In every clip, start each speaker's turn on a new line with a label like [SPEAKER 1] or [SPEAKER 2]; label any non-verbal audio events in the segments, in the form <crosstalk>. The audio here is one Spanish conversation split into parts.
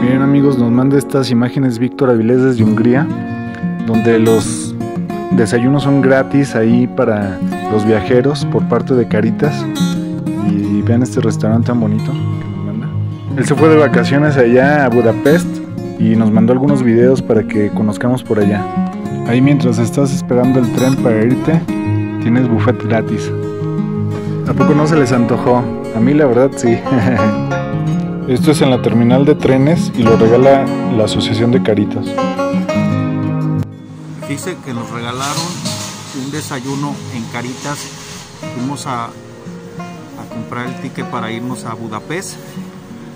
[SPEAKER 1] Miren amigos, nos manda estas imágenes Víctor Avilés desde Hungría, donde los desayunos son gratis ahí para los viajeros por parte de Caritas. Y vean este restaurante tan bonito que nos manda. Él se fue de vacaciones allá a Budapest y nos mandó algunos videos para que conozcamos por allá. Ahí mientras estás esperando el tren para irte, tienes buffet gratis. ¿A poco no se les antojó? A mí la verdad sí. <laughs> Esto es en la terminal de trenes y lo regala la Asociación de Caritas.
[SPEAKER 2] Dice que nos regalaron un desayuno en Caritas. Fuimos a, a comprar el ticket para irnos a Budapest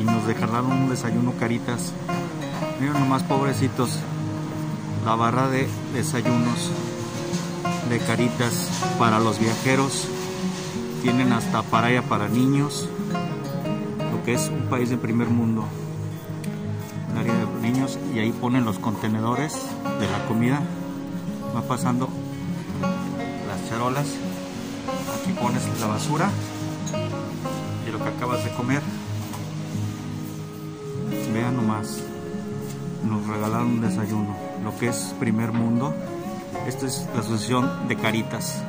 [SPEAKER 2] y nos regalaron un desayuno Caritas. Miren nomás pobrecitos, la barra de desayunos de Caritas para los viajeros. Tienen hasta paraya para niños, que es un país de primer mundo. El área de niños y ahí ponen los contenedores de la comida. Va pasando las charolas. Aquí pones la basura y lo que acabas de comer. Vean nomás nos regalaron un desayuno, lo que es primer mundo. Esta es la asociación de Caritas.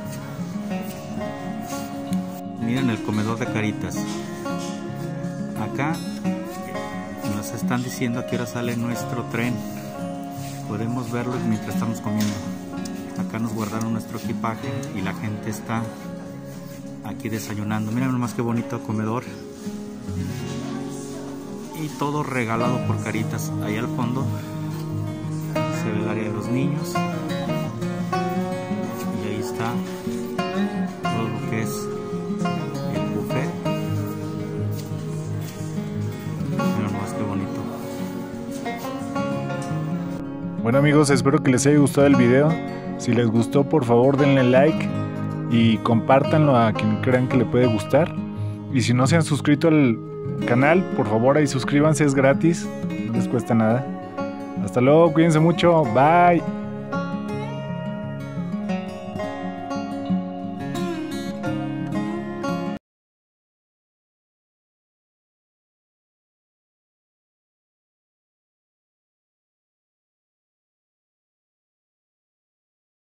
[SPEAKER 2] Miren el comedor de Caritas. Acá nos están diciendo a qué hora sale nuestro tren. Podemos verlo mientras estamos comiendo. Acá nos guardaron nuestro equipaje y la gente está aquí desayunando. Miren nomás qué bonito comedor y todo regalado por Caritas. Ahí al fondo se ve el área de los niños y ahí está
[SPEAKER 1] Bueno amigos, espero que les haya gustado el video. Si les gustó, por favor denle like y compártanlo a quien crean que le puede gustar. Y si no se han suscrito al canal, por favor ahí suscríbanse, es gratis, no les cuesta nada. Hasta luego, cuídense mucho, bye.